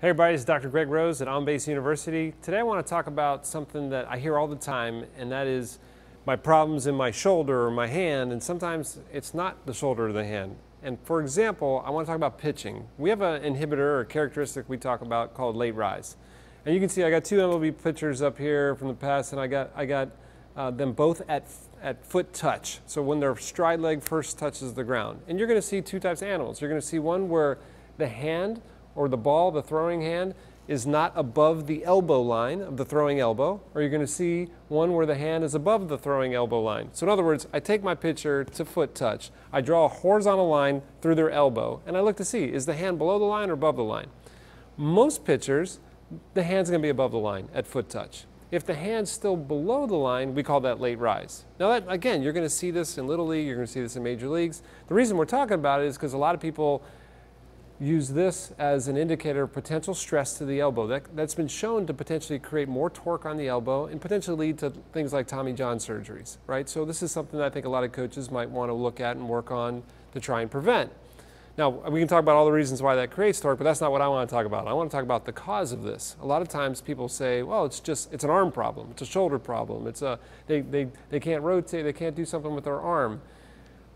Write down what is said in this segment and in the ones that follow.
Hey everybody, it's Dr. Greg Rose at OnBase University. Today I want to talk about something that I hear all the time, and that is my problems in my shoulder or my hand, and sometimes it's not the shoulder or the hand. And for example, I want to talk about pitching. We have an inhibitor or characteristic we talk about called late rise. And you can see I got two MLB pitchers up here from the past, and I got, I got uh, them both at, at foot touch. So when their stride leg first touches the ground. And you're going to see two types of animals. You're going to see one where the hand or the ball, the throwing hand, is not above the elbow line of the throwing elbow, or you're going to see one where the hand is above the throwing elbow line. So in other words, I take my pitcher to foot touch, I draw a horizontal line through their elbow, and I look to see, is the hand below the line or above the line? Most pitchers, the hand's going to be above the line at foot touch. If the hand's still below the line, we call that late rise. Now that, again, you're going to see this in Little League, you're going to see this in Major Leagues. The reason we're talking about it is because a lot of people use this as an indicator of potential stress to the elbow. That, that's been shown to potentially create more torque on the elbow and potentially lead to things like Tommy John surgeries, right? So this is something that I think a lot of coaches might want to look at and work on to try and prevent. Now, we can talk about all the reasons why that creates torque, but that's not what I want to talk about. I want to talk about the cause of this. A lot of times people say, well, it's just, it's an arm problem, it's a shoulder problem, it's a, they, they, they can't rotate, they can't do something with their arm.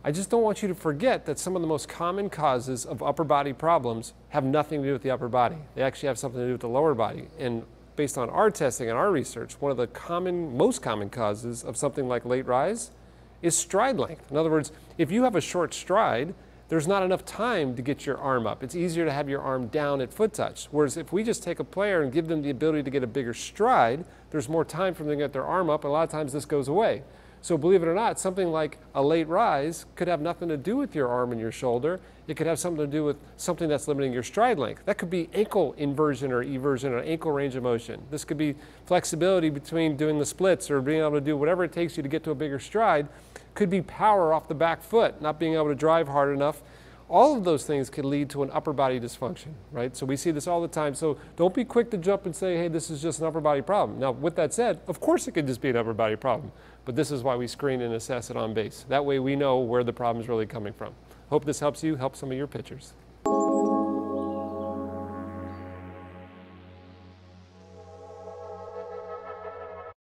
I just don't want you to forget that some of the most common causes of upper body problems have nothing to do with the upper body. They actually have something to do with the lower body. And based on our testing and our research, one of the common, most common causes of something like late rise is stride length. In other words, if you have a short stride, there's not enough time to get your arm up. It's easier to have your arm down at foot touch. Whereas if we just take a player and give them the ability to get a bigger stride, there's more time for them to get their arm up, and a lot of times this goes away. So believe it or not, something like a late rise could have nothing to do with your arm and your shoulder. It could have something to do with something that's limiting your stride length. That could be ankle inversion or eversion or ankle range of motion. This could be flexibility between doing the splits or being able to do whatever it takes you to get to a bigger stride. Could be power off the back foot, not being able to drive hard enough all of those things can lead to an upper body dysfunction, right? So we see this all the time. So don't be quick to jump and say, hey, this is just an upper body problem. Now, with that said, of course it could just be an upper body problem, but this is why we screen and assess it OnBase. That way we know where the problem is really coming from. Hope this helps you, help some of your pitchers.